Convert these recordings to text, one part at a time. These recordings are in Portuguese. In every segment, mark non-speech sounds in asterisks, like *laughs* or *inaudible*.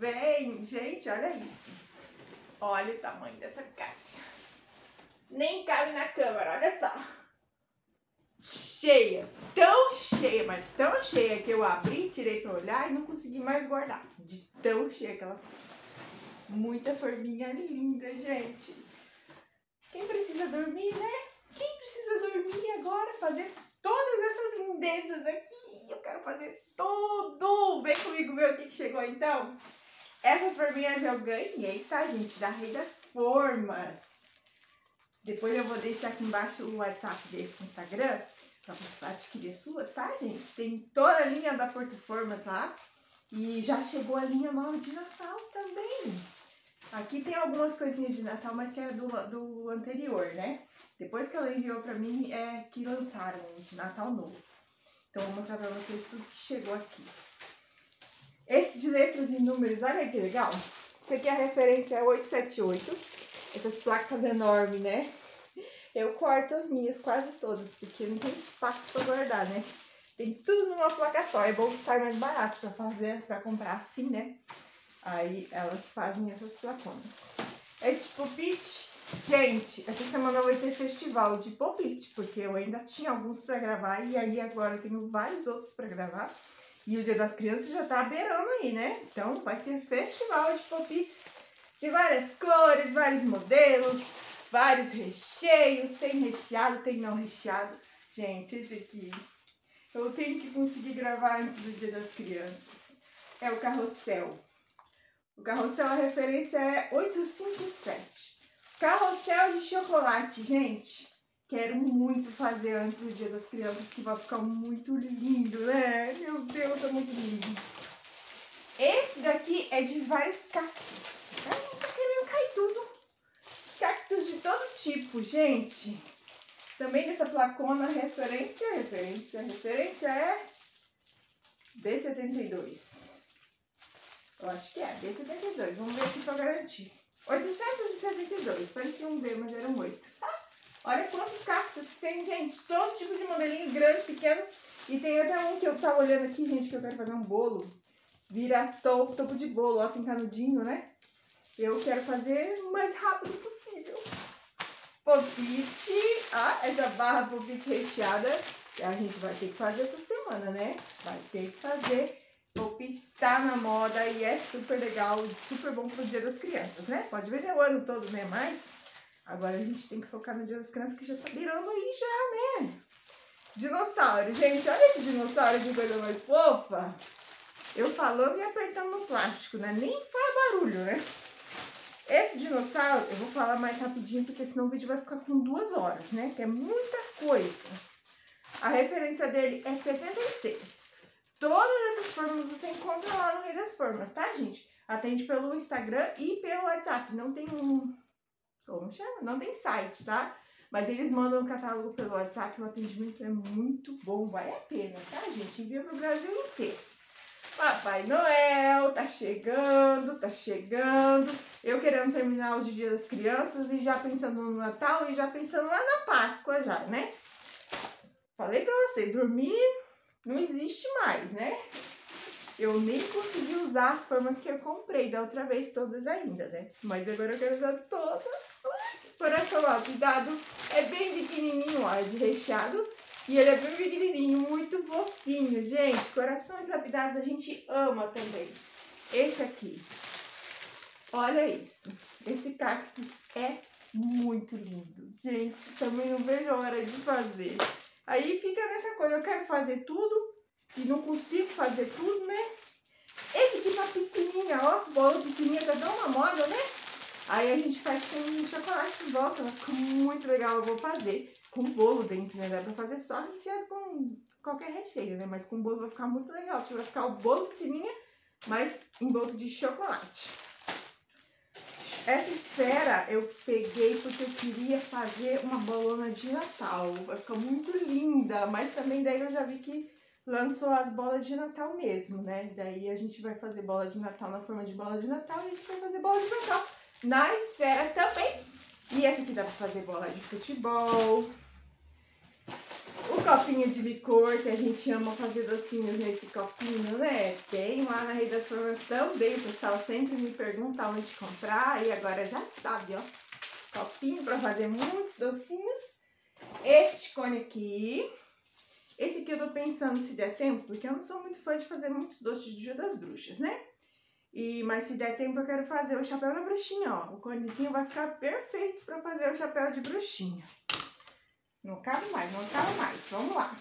vem. Gente, olha isso. Olha o tamanho dessa caixa. Nem cabe na câmera, olha só. Cheia, tão cheia, mas tão cheia que eu abri, tirei pra olhar e não consegui mais guardar. De tão cheia que ela tá. Muita forminha linda, gente. Quem precisa dormir, né? Quem precisa dormir agora, fazer todas essas lindezas aqui? Eu quero fazer tudo! Vem comigo ver o que, que chegou então. Essas forminhas eu ganhei, tá, gente? Da Rei das Formas. Depois eu vou deixar aqui embaixo o WhatsApp desse Instagram pra você adquirir suas, tá, gente? Tem toda a linha da Porto Formas lá. E já chegou a linha nova de Natal também. Aqui tem algumas coisinhas de Natal, mas que é do, do anterior, né? Depois que ela enviou pra mim, é que lançaram de Natal novo. Então, vou mostrar pra vocês tudo que chegou aqui. Esse de letras e números, olha que legal. Isso aqui a referência é 878. Essas placas enormes, né? Eu corto as minhas quase todas, porque não tem espaço pra guardar, né? Tem tudo numa placa só. É bom que sai mais barato pra fazer, pra comprar assim, né? Aí elas fazem essas placonas. Esse pupite, gente, essa semana vai ter festival de pupite, porque eu ainda tinha alguns pra gravar e aí agora eu tenho vários outros pra gravar. E o Dia das Crianças já tá beirando aí, né? Então vai ter festival de palpites de várias cores, vários modelos, vários recheios. Tem recheado, tem não recheado. Gente, esse aqui eu tenho que conseguir gravar antes do Dia das Crianças. É o carrossel. O carrossel, a referência é 857. Carrossel de chocolate, gente. Quero muito fazer antes do Dia das Crianças, que vai ficar muito lindo, né? Meu Deus, é muito lindo. Esse daqui é de vários cactos. Ai, tá querendo cair tudo. Cactos de todo tipo, gente. Também dessa placona, referência, referência, referência é B72. Eu acho que é B72. Vamos ver aqui pra garantir. 872. Parecia um B, mas era um 8. *laughs* Olha quantos cactos que tem, gente. Todo tipo de modelinho, grande, pequeno. E tem até um que eu tava olhando aqui, gente, que eu quero fazer um bolo. Vira topo, topo de bolo, ó, tem canudinho, né? Eu quero fazer o mais rápido possível. Popite, ah, essa barra popite recheada, a gente vai ter que fazer essa semana, né? Vai ter que fazer. Popite tá na moda e é super legal, super bom pro dia das crianças, né? Pode vender o ano todo, né? Mas Agora a gente tem que focar no Dia das Crianças que já tá virando aí já, né? Dinossauro, gente, olha esse dinossauro de coisa mais fofa. Eu falando e apertando no plástico, né? Nem faz barulho, né? Esse dinossauro, eu vou falar mais rapidinho, porque senão o vídeo vai ficar com duas horas, né? Que é muita coisa. A referência dele é 76. Todas essas formas você encontra lá no Rei das Formas, tá, gente? Atende pelo Instagram e pelo WhatsApp. Não tem um como chama? Não tem site, tá? Mas eles mandam o catálogo pelo WhatsApp, o atendimento é muito bom, vale a pena, tá, gente? Envia pro Brasil inteiro. Papai Noel tá chegando, tá chegando. Eu querendo terminar os dias das crianças e já pensando no Natal e já pensando lá na Páscoa já, né? Falei pra vocês, dormir não existe mais, né? Eu nem consegui usar as formas que eu comprei da outra vez, todas ainda, né? Mas agora eu quero usar todas. Coração, ó, cuidado. É bem pequenininho, ó, é de recheado. E ele é bem pequenininho, muito fofinho, gente. Corações lapidados a gente ama também. Esse aqui. Olha isso. Esse cactus é muito lindo. Gente, também não vejo a hora de fazer. Aí fica nessa coisa, eu quero fazer tudo, e não consigo fazer tudo, né? Esse aqui pra piscininha, ó, bolo piscininha tá dando uma moda, né? Aí a gente faz com chocolate de volta, vai ficar muito legal, eu vou fazer com bolo dentro, né? Dá pra fazer só recheado com qualquer recheio, né? Mas com bolo vai ficar muito legal, vai ficar o bolo piscininha, mas envolto de chocolate. Essa esfera eu peguei porque eu queria fazer uma bolona de Natal. Vai ficar muito linda, mas também daí eu já vi que lançou as bolas de Natal mesmo, né? Daí a gente vai fazer bola de Natal na forma de bola de Natal e a gente vai fazer bola de Natal na esfera também. E essa aqui dá pra fazer bola de futebol. O copinho de licor, que a gente ama fazer docinhos nesse copinho, né? Tem lá na Rede das Formas também. O pessoal sempre me pergunta onde comprar e agora já sabe, ó. Copinho para fazer muitos docinhos. Este cone aqui. Esse aqui eu tô pensando se der tempo, porque eu não sou muito fã de fazer muitos doces de Dia das Bruxas, né? E, mas se der tempo eu quero fazer o chapéu da bruxinha, ó. O conezinho vai ficar perfeito para fazer o chapéu de bruxinha. Não cabe mais, não cabe mais. Vamos lá.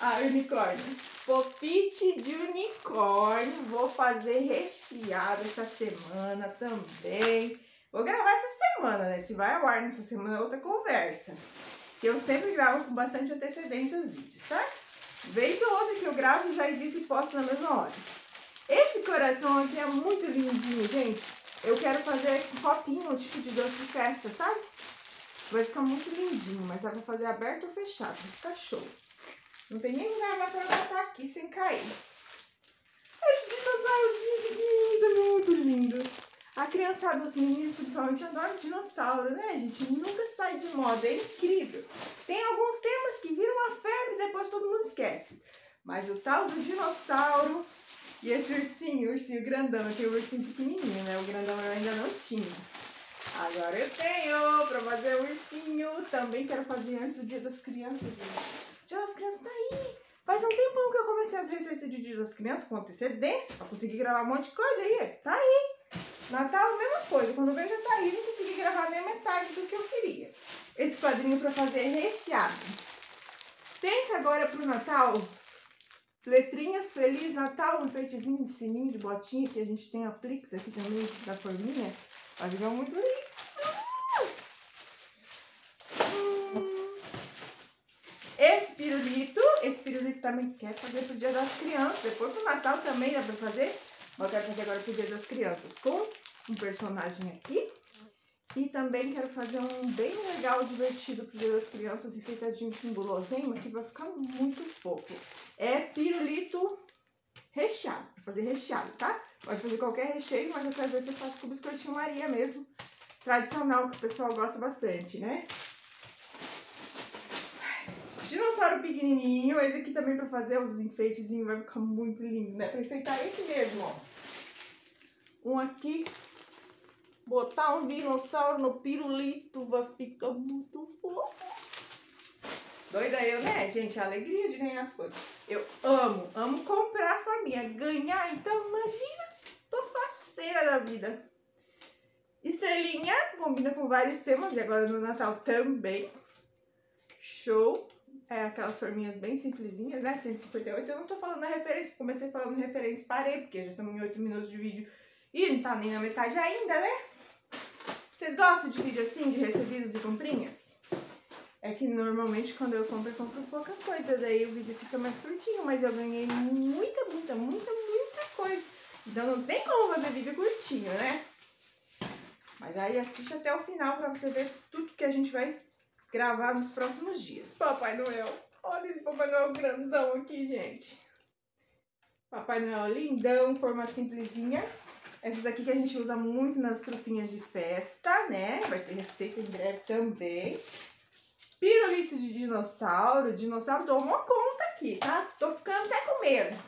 Ah, unicórnio. Popite de unicórnio. Vou fazer recheado essa semana também. Vou gravar essa semana, né? Se vai ao ar nessa semana é outra conversa. Que eu sempre gravo com bastante antecedência os vídeos, certo? Vez ou outra que eu gravo, já edito e posto na mesma hora. Esse coração aqui é muito lindinho, gente. Eu quero fazer copinho, tipo de doce de festa, sabe? Vai ficar muito lindinho, mas dá pra fazer aberto ou fechado. Vai ficar show. Não tem nem lugar mais pra botar aqui sem cair. Esse dinossaurozinho lindo, muito lindo. A criançada, os meninos principalmente, adoram dinossauro, né, gente? Nunca sai de moda, é incrível. Tem alguns temas que viram uma febre e depois todo mundo esquece. Mas o tal do dinossauro e esse ursinho, ursinho grandão, tem o ursinho pequenininho, né? O grandão eu ainda não tinha. Agora eu tenho pra fazer o ursinho. Também quero fazer antes do dia das crianças, gente. O dia das crianças tá aí. Faz um tempão que eu comecei as receitas de dia das crianças com antecedência, pra conseguir gravar um monte de coisa aí. Tá aí. Natal, mesma coisa. Quando vejo já tá aí, não consegui gravar nem metade do que eu queria. Esse quadrinho pra fazer recheado. Pensa agora pro Natal Letrinhas Feliz Natal, um peitezinho de sininho, de botinha, que a gente tem apliques aqui também da forminha. Vai ficar muito lindo. Hum. Esse pirulito, esse pirulito também quer fazer pro dia das crianças. Depois pro Natal também dá pra fazer. Eu quero fazer agora pro dia das crianças com um personagem aqui. E também quero fazer um bem legal, divertido pro dia das crianças, enfeitadinho com guloseima, que vai ficar muito fofo. É pirulito recheado, pra fazer recheado, tá? Pode fazer qualquer recheio, mas até às vezes eu faço com biscoitinho Maria mesmo, tradicional, que o pessoal gosta bastante, né? Dinossauro pequenininho, esse aqui também pra fazer os enfeitezinhos vai ficar muito lindo, né? Pra enfeitar esse mesmo, ó. Um aqui Botar um dinossauro no pirulito vai ficar muito fofo. Doida eu, né, gente? A alegria de ganhar as coisas. Eu amo, amo comprar a forminha. Ganhar, então, imagina, tô faceira da vida. Estrelinha, combina com vários temas e agora no Natal também. Show. É aquelas forminhas bem simplesinhas, né? 158. Eu não tô falando a referência, comecei falando referência, parei, porque já estamos em 8 minutos de vídeo e não tá nem na metade ainda, né? Vocês gostam de vídeo assim, de recebidos e comprinhas? É que normalmente quando eu compro, eu compro pouca coisa, daí o vídeo fica mais curtinho, mas eu ganhei muita, muita, muita, muita coisa. Então não tem como fazer vídeo curtinho, né? Mas aí assiste até o final pra você ver tudo que a gente vai gravar nos próximos dias. Papai Noel. Olha esse Papai Noel grandão aqui, gente. Papai Noel lindão, forma simplesinha. Essas aqui que a gente usa muito nas trupinhas de festa, né? Vai ter receita em breve também. Pirulito de dinossauro. Dinossauro tomou conta aqui, tá? Tô ficando até com medo.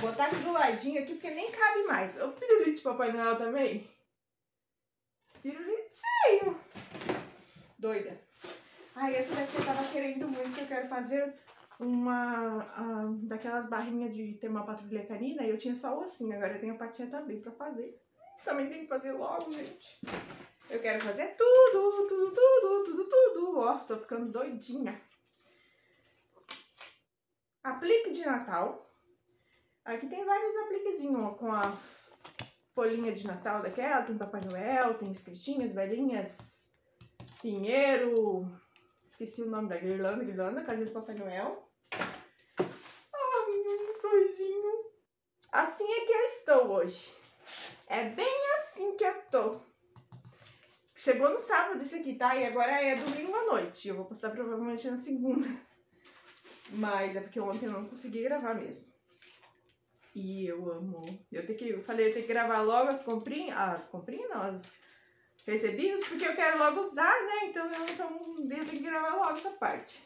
Vou botar aqui do ladinho aqui, porque nem cabe mais. O pirulito de Papai Noel também. Pirulitinho. Doida. Ai, essa daqui eu tava querendo muito, que eu quero fazer uma daquelas barrinhas de ter uma patrulha canina e eu tinha só o assim, agora eu tenho a patinha também pra fazer. Também tem que fazer logo, gente. Eu quero fazer tudo, tudo, tudo, tudo, tudo. Ó, tô ficando doidinha. Aplique de Natal. Aqui tem vários apliquezinhos ó, com a folhinha de Natal daquela. Tem Papai Noel, tem escritinhas, velhinhas, pinheiro, Esqueci o nome da guirlanda, guirlanda, casinha do Papai Noel. Ai, um sorrisinho. Assim é que eu estou hoje. É bem assim que eu tô. Chegou no sábado isso aqui, tá? E agora é domingo à noite. Eu vou postar provavelmente na segunda. Mas é porque ontem eu não consegui gravar mesmo. E eu amo. Eu, tenho que, eu falei, eu tenho que gravar logo as comprinhas. As comprinhas não, as recebidos, porque eu quero logo usar, né? Então eu, então, eu tenho que gravar logo essa parte.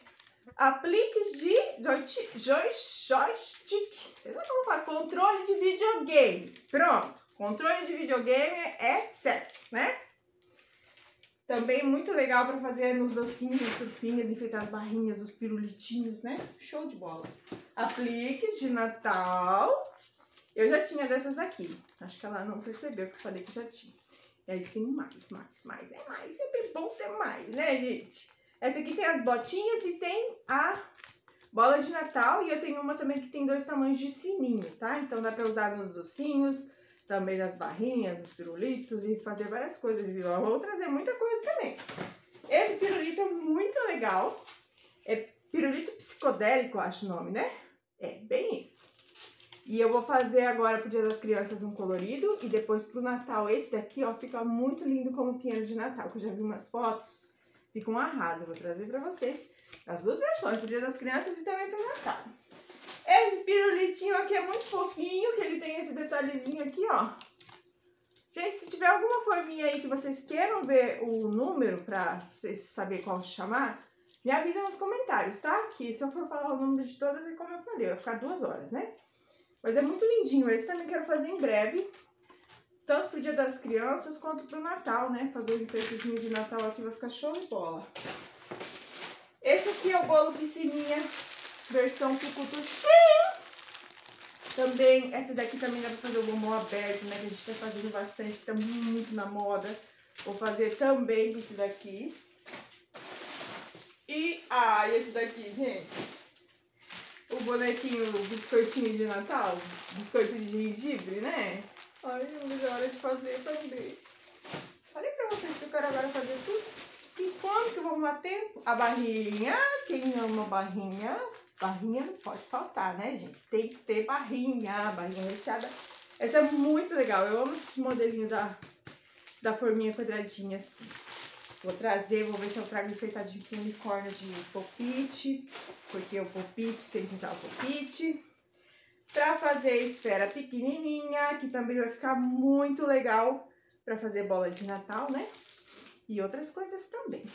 Apliques de joystick, sei lá como fala, controle de videogame. Pronto, controle de videogame é certo, né? Também muito legal para fazer nos docinhos, nas surfinhas, enfeitar as barrinhas, os pirulitinhos, né? Show de bola. Apliques de Natal. Eu já tinha dessas aqui. Acho que ela não percebeu que eu falei que já tinha. E aí tem mais, mais, mais. É mais, sempre bom ter mais, né, gente? Essa aqui tem as botinhas e tem a bola de Natal. E eu tenho uma também que tem dois tamanhos de sininho, tá? Então dá pra usar nos docinhos, também nas barrinhas, nos pirulitos e fazer várias coisas. E eu vou trazer muita coisa também. Esse pirulito é muito legal. É pirulito psicodélico, acho o nome, né? É, bem isso. E eu vou fazer agora pro Dia das Crianças um colorido e depois pro Natal. Esse daqui, ó, fica muito lindo como pinheiro de Natal, que eu já vi umas fotos. Fica um arraso. Eu vou trazer pra vocês as duas versões, pro Dia das Crianças e também pro Natal. Esse pirulitinho aqui é muito fofinho, que ele tem esse detalhezinho aqui, ó. Gente, se tiver alguma forminha aí que vocês queiram ver o número pra vocês saberem qual chamar, me avisa nos comentários, tá? Que se eu for falar o número de todas, é como eu falei, vai ficar duas horas, né? Mas é muito lindinho, esse também quero fazer em breve. Tanto pro dia das crianças, quanto pro Natal, né? Fazer o enfeitezinho de Natal aqui vai ficar show de bola. Esse aqui é o bolo piscininha, versão cucutuxinha. Também, essa daqui também dá pra fazer o bombom aberto, né? Que a gente tá fazendo bastante, que tá muito na moda. Vou fazer também com esse daqui. E, ah, esse daqui, gente. O bonequinho, o biscoitinho de Natal. Biscoito de gengibre, né? Ai, não a hora de fazer também. Falei pra vocês que eu quero agora fazer tudo. E quando que eu vou arrumar tempo? A barrinha, quem ama barrinha, barrinha não pode faltar, né, gente? Tem que ter barrinha, barrinha recheada. Essa é muito legal, eu amo esse modelinho da, da forminha quadradinha assim. Vou trazer, vou ver se eu trago enfeitadinho com unicórnio de popite, porque o popite tem que usar o popite. Pra fazer esfera pequenininha, que também vai ficar muito legal pra fazer bola de Natal, né? E outras coisas também.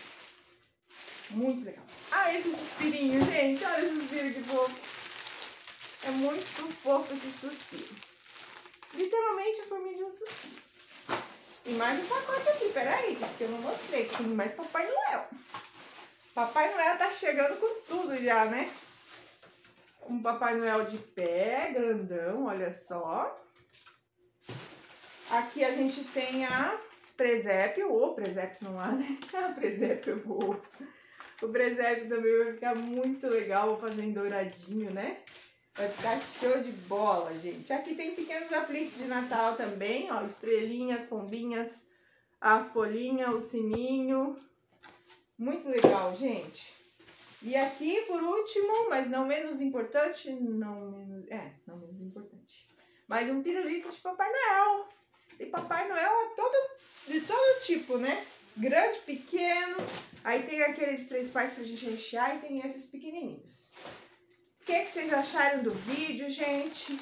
Muito legal. Ah, esse suspirinho, gente. Olha esse suspiro que fofo. É muito fofo esse suspiro. Literalmente a forminha de um suspiro. E mais um pacote aqui, peraí, porque eu não mostrei. Tem mais Papai Noel. Papai Noel tá chegando com tudo já, né? Um Papai Noel de pé, grandão, olha só. Aqui a gente tem a presépio, ou presépio não há, né? *laughs* A presépio, o, o presépio também vai ficar muito legal, vou fazer em douradinho, né? Vai ficar show de bola, gente. Aqui tem pequenos aflitos de Natal também, ó, estrelinhas, pombinhas, a folhinha, o sininho. Muito legal, gente. E aqui, por último, mas não menos importante, não menos, é, não menos importante, mais um pirulito de Papai Noel. E Papai Noel é todo, de todo tipo, né? Grande, pequeno, aí tem aquele de três partes pra gente rechear e tem esses pequenininhos. O que, que vocês acharam do vídeo, gente?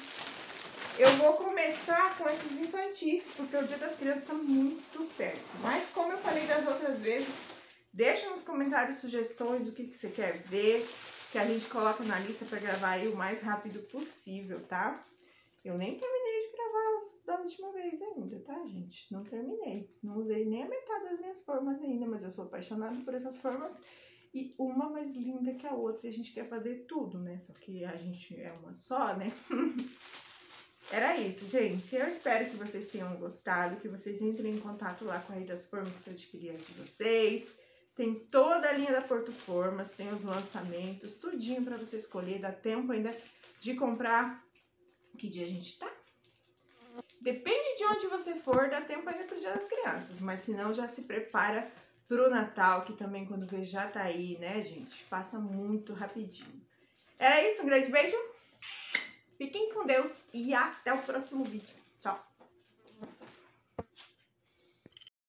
Eu vou começar com esses infantis, porque o Dia das Crianças está muito perto. Mas como eu falei das outras vezes, deixa nos comentários sugestões do que, que você quer ver, que a gente coloca na lista para gravar aí o mais rápido possível, tá? Eu nem terminei de gravar os da última vez ainda, tá, gente? Não terminei. Não usei nem a metade das minhas formas ainda, mas eu sou apaixonada por essas formas e uma mais linda que a outra. E a gente quer fazer tudo, né? Só que a gente é uma só, né? *laughs* Era isso, gente. Eu espero que vocês tenham gostado, que vocês entrem em contato lá com a das Formas para adquirir as de vocês. Tem toda a linha da Porto Formas, tem os lançamentos, tudinho para você escolher. Dá tempo ainda de comprar. Que dia a gente tá? Depende de onde você for, dá tempo ainda pro Dia das Crianças. Mas se não, já se prepara pro Natal, que também quando vê já tá aí, né, gente? Passa muito rapidinho. Era isso, um grande beijo. Fiquem com Deus e até o próximo vídeo.